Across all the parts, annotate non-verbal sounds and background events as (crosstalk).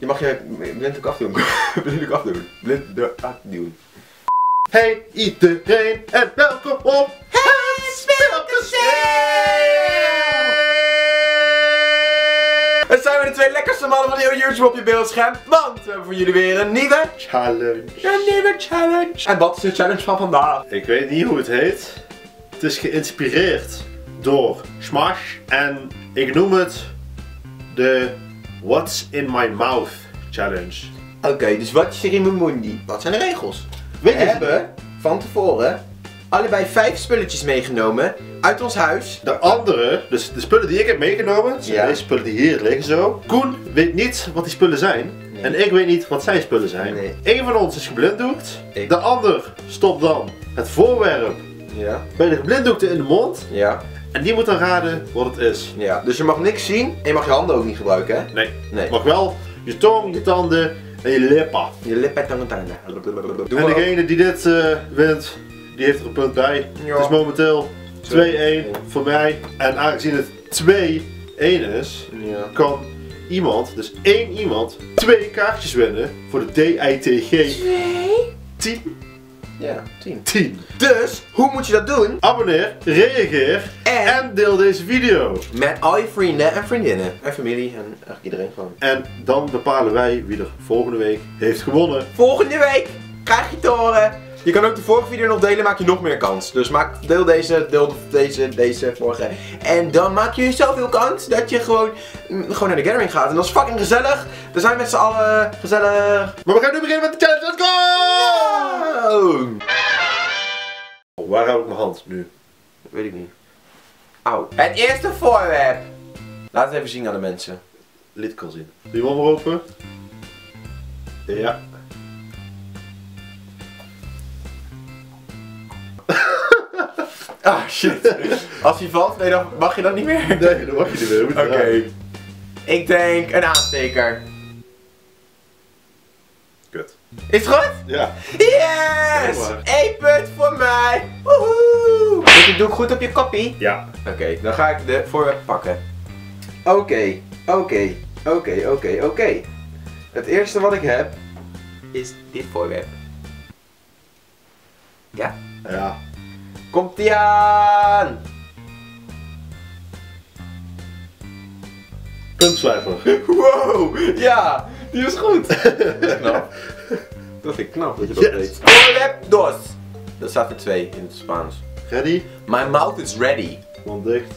Je mag je blind ook afdoen. (laughs) blind ook afdoen. Blind de afdoen. Hey iedereen en welkom op het Het zijn we de twee lekkerste mannen van heel YouTube op je beeldscherm. Want we hebben voor jullie weer een nieuwe... Challenge. Een nieuwe challenge. En wat is de challenge van vandaag? Ik weet niet hoe het heet. Het is geïnspireerd door Smash en ik noem het de What's in my mouth challenge. Oké, dus wat is er in mijn mundi? Wat zijn de regels? Weet We je hebben van tevoren allebei vijf spulletjes meegenomen uit ons huis. De andere, dus de spullen die ik heb meegenomen, zijn Ja. deze spullen die hier liggen zo. Koen weet niet wat die spullen zijn. Nee. En ik weet niet wat zijn spullen zijn. Nee. Eén van ons is geblinddoekt. Ik. De ander stopt dan het voorwerp Ja. bij de geblinddoekte in de mond. Ja. En die moet dan raden wat het is. Ja. Dus je mag niks zien en je mag je handen ook niet gebruiken, hè? Nee. Nee. Mag wel je tong, je tanden en je lippen. Je lippen, tanden. Doe En degene die dit eh, wint, die heeft er een punt bij. Ja. Het is momenteel 2-1 voor mij. En aangezien het 2-1 is, Ja. kan iemand, dus één iemand, twee kaartjes winnen voor de DITG Twee? 10. Ja, tien. 10. Dus, hoe moet je dat doen? Abonneer, reageer En, en deel deze video. met al je vrienden en vriendinnen. En familie en eigenlijk iedereen gewoon. En dan bepalen wij wie er volgende week heeft gewonnen. Volgende week krijg je te horen. Je kan ook de vorige video nog delen, maak je nog meer kans. Dus maak, deel deze, deel deze, deze, vorige. En dan maak je zoveel kans dat je gewoon, mm, gewoon naar de gathering gaat. En dat is fucking gezellig. We zijn met z'n allen gezellig. Maar we gaan nu beginnen met de challenge. Let's go! Oh. Waar hou ik mijn hand nu? Weet ik niet. Auw. Het eerste voorwerp. Laat het even zien aan de mensen. Lid kan zien. Doe je mond maar open. Ja. Ah, shit. Als hij valt, nee, dan mag je dat niet meer. Nee, dat mag je niet meer. Je Oké. Ik denk een aansteker. Kut. Is het goed? Ja. Yes! Eén punt voor mij! Woehoe! Doe ik doe ik goed op je koppie? Ja. Oké, dan ga ik de voorwerp pakken. Oké, oké, oké, oké, oké. Het eerste wat ik heb is dit voorwerp. Ja? Ja. Komt ie aan! Puntslijper. Wow! Ja, die is goed! (laughs) Dat is knap. Dat vind ik knap dat je dat Yes. weet. Dos! Dat staat er twee in het Spaans. Ready? My mouth is ready. Mond dicht.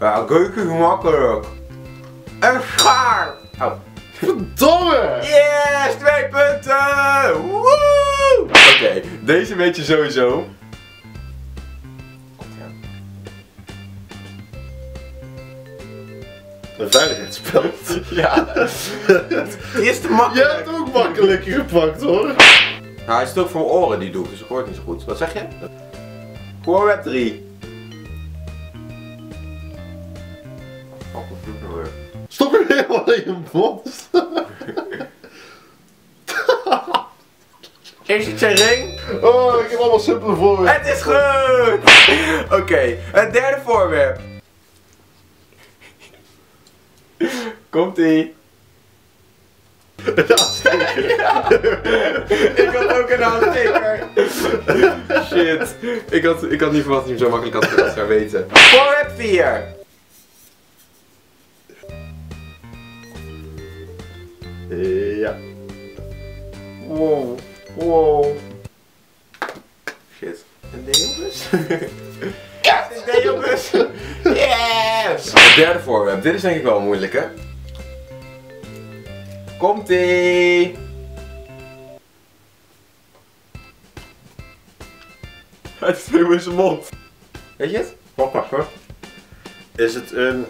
Ja, keuken gemakkelijk. Een schaar! Oh. Verdomme! Yes, twee punten! Woe! Deze weet je sowieso. Een veiligheidsspel. (laughs) Ja. Die is te Jij makkelijk. hebt ook makkelijk gepakt hoor. Nou, hij is ook voor oren die doe ik, dus ik hoor het niet zo goed. Wat zeg je? Voorwerp 3. Oh, Stop je helemaal in je mond. Is het zijn ring? Oh, ik heb allemaal simpele voorwerpen. Het is goed! (laughs) Oké, het derde voorwerp. Komt ie. Een aansteker. (laughs) Ik had ook een aansteker. Shit. Ik had, ik had niet verwacht dat hij hem zo makkelijk had dat zou weten. Voorwerp 4. Ja. Wow. Wow. Ja, het is een deelbus. Yes! Het derde voorwerp. Dit is denk ik wel moeilijk, hè? Komt-ie! Het is helemaal in zijn mond. Weet je het? Wacht, wacht, wacht. Is het een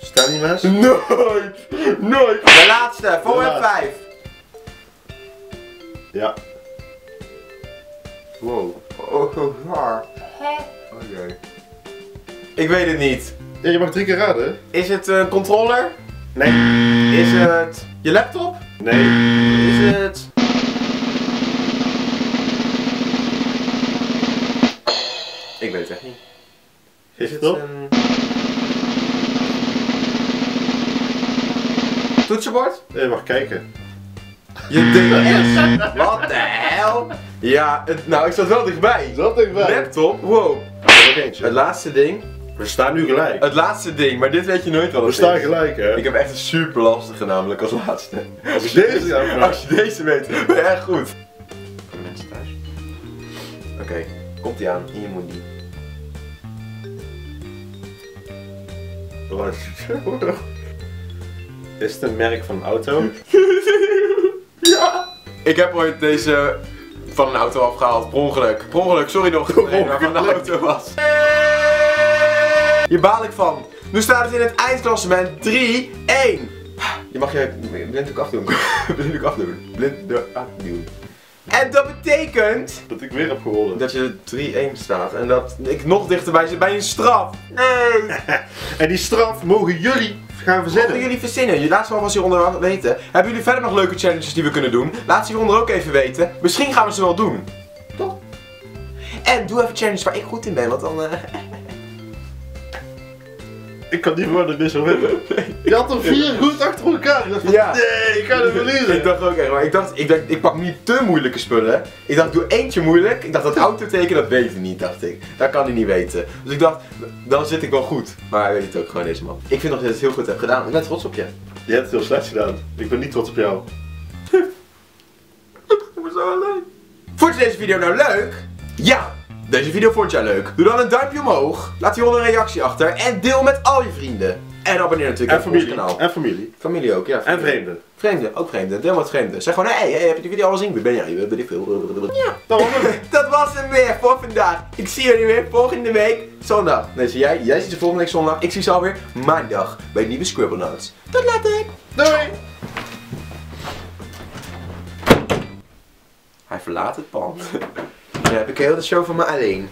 stellimes? Nooit! Nooit! De laatste, voorwerp De laatste. 5. Ja. Wow. Oh, oh, waar. Oké. Ik weet het niet. ja. Je mag drie keer raden. Is het een controller? Nee. Is het je laptop? Nee. Is het... Ik weet het echt niet. Is Is het een... Toetsenbord? Je mag kijken. Je DS. Wat de hel? Ja, het, nou ik zat wel dichtbij. Ik wel. Laptop, wow. Het laatste ding. We staan nu gelijk. Het laatste ding, maar dit weet je nooit wel. We het staan is. gelijk, hè? Ik heb echt een super lastige namelijk als laatste. Als ik deze vragen. Als je deze weet, ben je echt goed. Voor mensen thuis. Oké, komt ie aan. In je moedie. Wat? (laughs) Is het een merk van een auto? (laughs) ja! Ik heb ooit deze van een auto afgehaald. Per ongeluk. Per ongeluk, sorry nog. het van de auto was. Hier baal ik van. Nu staat het in het eindklassement 3-1. Je mag je blinddoek afdoen. (laughs) blinddoek afdoen. Blinddoek afdoen. En dat betekent Dat ik weer heb gewonnen. dat je 3-1 staat en dat ik nog dichterbij zit bij een straf. Nee! (laughs) En die straf mogen jullie gaan verzinnen. jullie verzinnen? Je laat ze alvast hieronder weten. Hebben jullie verder nog leuke challenges die we kunnen doen? Laat ze hieronder ook even weten. Misschien gaan we ze wel doen. Toch? En doe even challenges waar ik goed in ben, want dan... eh, Ik kan niet meer ik dit zou winnen. (laughs) Je had er vier goed achter elkaar. Ik dacht Ja. nee, ik ga het verliezen. Ik dacht ook echt, maar ik dacht, ik dacht, ik pak niet te moeilijke spullen. Ik dacht, doe eentje moeilijk. Ik dacht, dat autoteken, dat weet hij niet, dacht ik. Dat kan hij niet weten. Dus ik dacht, dan zit ik wel goed. Maar hij weet het ook gewoon, deze man. Ik vind nog dat je het heel goed hebt gedaan. Ik ben trots op je. Je hebt het heel slecht gedaan. Ik ben niet trots op jou. (laughs) Ik ben zo alleen. Vond je deze video nou leuk? Ja! Deze video vond jij leuk? Doe dan een duimpje omhoog. Laat hieronder een reactie achter. En deel met al je vrienden. En abonneer natuurlijk En op ons familie. kanaal. En familie. Familie ook, ja. En vreemden. Vreemden, ook vreemden. Deel met vreemden. Zeg gewoon, hé, hey, hey, heb je die video al gezien? Wie ben jij? Ben ik veel? Ja. Dan (laughs) Dat was hem weer voor vandaag. Ik zie jullie weer volgende week zondag. Nee, zie jij? Jij ziet ze volgende week zondag. Ik zie ze alweer maandag bij nieuwe Scribble Notes. Tot later. Doei! Hij verlaat het pand. (laughs) Dan heb ik heel de show van me alleen.